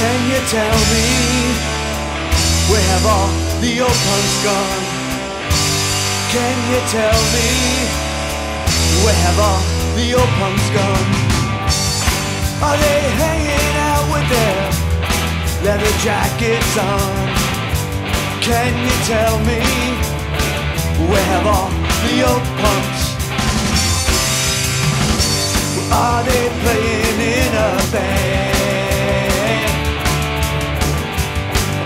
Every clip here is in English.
Can you tell me where have all the old punks gone? Can you tell me where have all the old punks gone? Are they hanging out with their leather jackets on? Can you tell me where have all the old punks? Are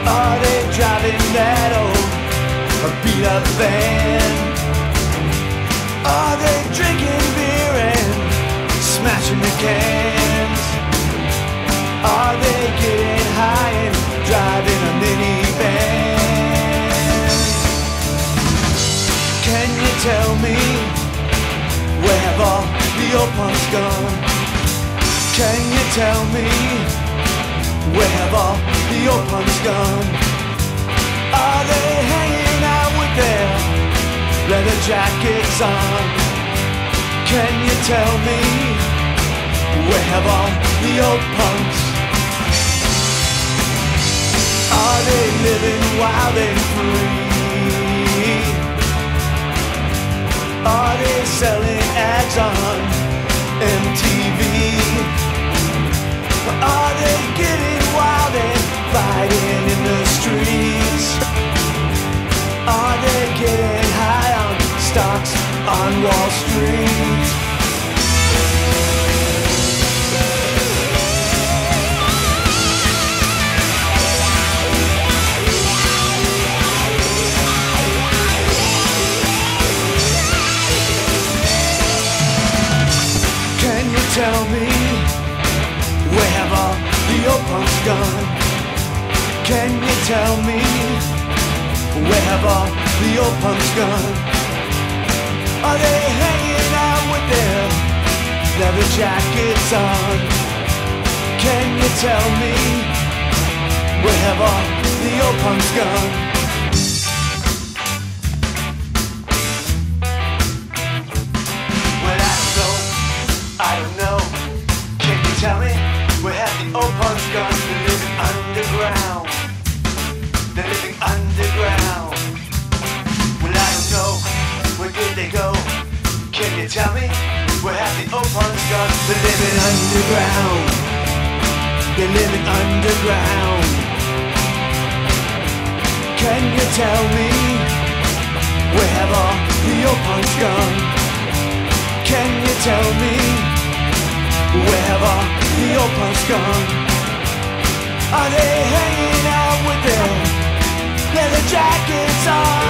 Are they driving that old beat up van? Are they drinking beer and smashing the cans? Are they getting high and driving a minivan? Can you tell me where have all the old punks gone? Can you tell me where have all the old punks gone? Are they hanging out with their leather jackets on? Can you tell me where have all the old punks? Are they living wild and free? Are they selling ads on MTV? On Wall Street? Can you tell me where have all the punks gone? Can you tell me where have all the punks gone? Are they hanging out with their leather jackets on? Can you tell me where You tell me the old punks gone? They're living underground. They're living underground. Can you tell me where have all the old punks gone? Can you tell me where have all the old punks gone? Are they hanging out with their leather jackets on?